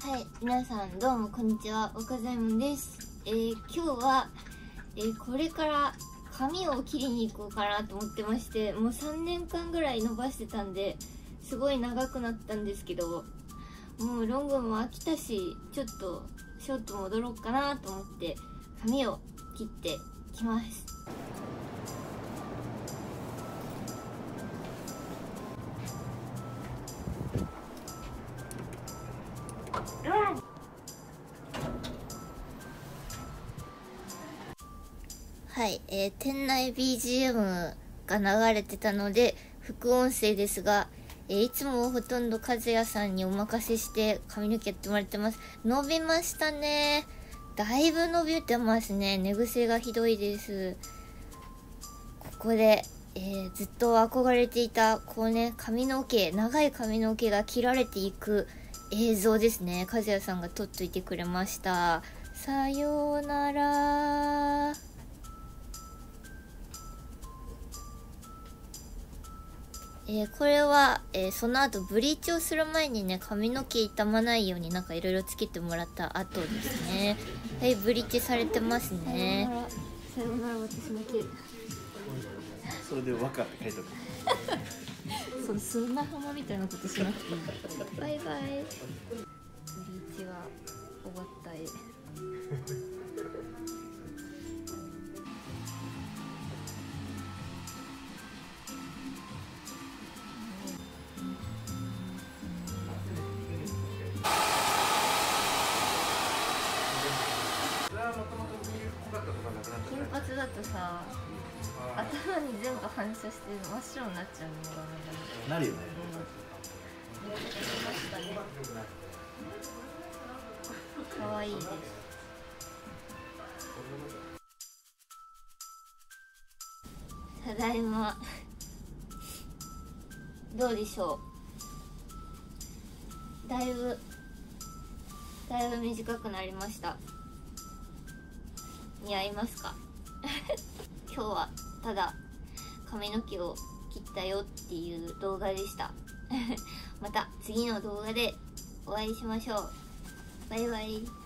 はい、皆さんどうもこんにちは、岡左衛門です。えー、今日は、えーこれから髪を切りに行こうかなと思ってまして、もう3年間ぐらい伸ばしてたんで、すごい長くなったんですけど、もうロングも飽きたし、ちょっとショート戻ろうかなと思って、髪を切ってきます。はい、えー店内 BGM が流れてたので副音声ですが、えーいつもほとんど和也さんにお任せして髪の毛やってもらってます。伸びましたね。だいぶ伸びてますね。寝癖がひどいです。ここで、えーずっと憧れていたこうね髪の毛長い髪の毛が切られていく映像ですね。和也さんが撮っといてくれました。さようなら。えーこれは、えーその後ブリーチをする前にね髪の毛傷まないようになんかいろいろつけてもらった後ですね。はいブリーチされてますね。さようなら私の毛。それで和歌って書いておく その砂浜みたいなことしなくていい。バイバイ。ブリーチは終わった絵金髪だとさ頭に全部反射して真っ白になっちゃうのがね。なるよね。可愛い。ですただいま。どうでしょう。だいぶだいぶ短くなりました似合いますか？今日はただ髪の毛を切ったよっていう動画でした。また次の動画でお会いしましょう。バイバイ。